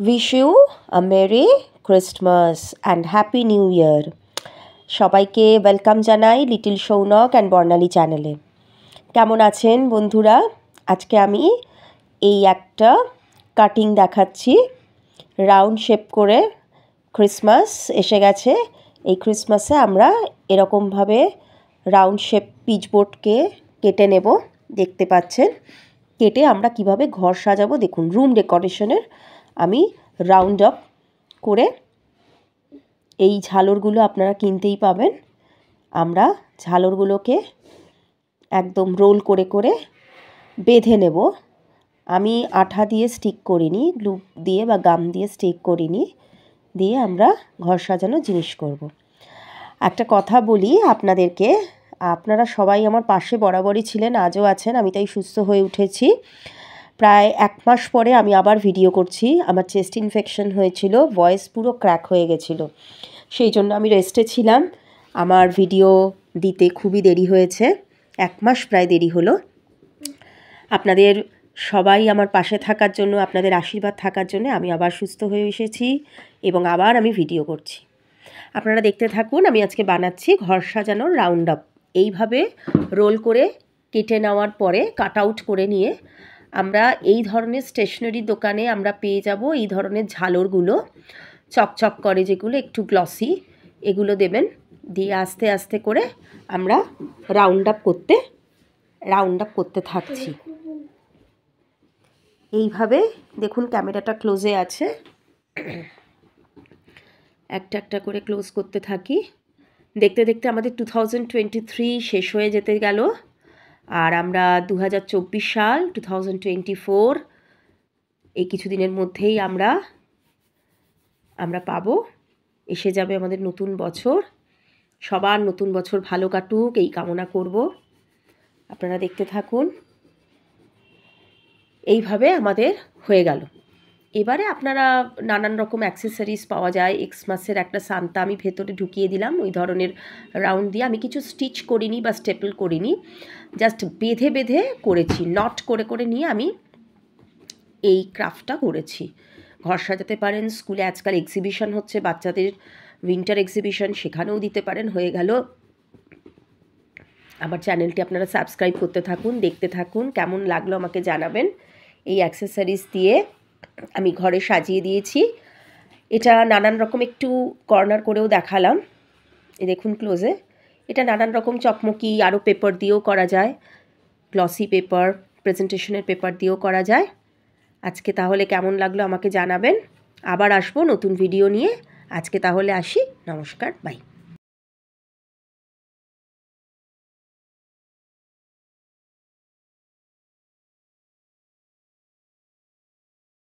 Wish you a merry Christmas and happy new year সবাইকে welcome জানাই little Sounak and বর্ণালী চ্যানেলে কেমন আছেন বন্ধুরা? আজকে আমি এই একটা কাটিং দেখাচ্ছি। রাউন্ড শেপ করে ক্রিসমাস এসে গেছে। এই ক্রিসমাসে আমরা এরকমভাবে রাউন্ড শেপ পিচবোর্ডকে কেটে নেব। দেখতে পাচ্ছেন? কেটে আমরা কীভাবে ঘর সাজাবো? দেখুন রুম ডেকোরেশনের আমি রাউন্ড আপ করে এই ঝালরগুলো আপনারা কিনতেই পাবেন। আমরা ঝালরগুলোকে একদম রোল করে করে বেঁধে নেব। আমি আঠা দিয়ে স্টিক করিনি গ্লু দিয়ে বা গাম দিয়ে স্টিক করিনি, দিয়ে আমরা ঘর সাজানো জিনিস করব। একটা কথা বলি আপনাদেরকে, আপনারা সবাই আমার পাশে বরাবরই ছিলেন, আজও আছেন, আমি তাই সুস্থ হয়ে উঠেছি। প্রায় এক মাস পরে আমি আবার ভিডিও করছি। আমার চেস্ট ইনফেকশন হয়েছিল ভয়েস পুরো ক্র্যাক হয়ে গেছিল। সেই জন্য আমি রেস্টে ছিলাম। আমার ভিডিও দিতে খুবই দেরি হয়েছে। এক মাস প্রায় দেরি হলো। আপনাদের সবাই আমার পাশে থাকার জন্য, আপনাদের আশীর্বাদ থাকার জন্য আমি আবার সুস্থ হয়ে এসেছি এবং আবার আমি ভিডিও করছি। আপনারা দেখতে থাকুন, আমি আজকে বানাচ্ছি ঘর সাজানোর রাউন্ড আপ এইভাবে রোল করে কেটে নেওয়ার পরে কাট আউট করে নিয়ে আমরা এই ধরনের স্টেশনারি দোকানে আমরা পেয়ে যাব এই ধরনের ঝালরগুলো। চকচক করে যেগুলো একটু গ্লসি এগুলো দেবেন। দিয়ে আস্তে আস্তে করে আমরা রাউন্ড আপ করতে রাউন্ড আপ করতে থাকছি। এইভাবে দেখুন ক্যামেরাটা ক্লোজে আছে। একটা একটা করে ক্লোজ করতে থাকি। দেখতে দেখতে আমাদের টু শেষ হয়ে যেতে গেল। আর আমরা দু হাজার চব্বিশ সাল টু থাউজেন্ড টোয়েন্টি ফোর এই মধ্যেই আমরা আমরা পাবো। এসে যাবে আমাদের নতুন বছর। সবার নতুন বছর ভালো কাটুক, এই কামনা করব। আপনারা দেখতে থাকুন। এইভাবে আমাদের হয়ে গেল। এবারে আপনারা নানান রকম অ্যাক্সেসরিজ পাওয়া যায়। এক্সমাসের একটা সান্তা আমি ভেতরে ঢুকিয়ে দিলাম। ওই ধরনের রাউন্ড দিয়ে আমি কিছু স্টিচ করিনি বা স্টেপল করিনি। জাস্ট বেঁধে বেঁধে করেছি। নট করে করে নিয়ে আমি এই ক্রাফটটা করেছি। ঘর সাজাতে পারেন, স্কুলে আজকাল এক্সিবিশন হচ্ছে, বাচ্চাদের উইন্টার এক্সিবিশন সেখানেও দিতে পারেন, হয়ে গেল। আমার চ্যানেলটি আপনারা সাবস্ক্রাইব করতে থাকুন, দেখতে থাকুন, কেমন লাগল আমাকে জানাবেন। এই অ্যাক্সেসরিজ দিয়ে আমি ঘরে সাজিয়ে দিয়েছি। এটা নানান রকম একটু কর্নার করেও দেখালাম। দেখুন ক্লোজে এটা নানান রকম চকমকি আরও পেপার দিয়েও করা যায়। গ্লসি পেপার প্রেজেন্টেশনের পেপার দিয়েও করা যায়। আজকে তাহলে কেমন লাগল আমাকে জানাবেন। আবার আসব নতুন ভিডিও নিয়ে। আজকে তাহলে আসি। নমস্কার বাই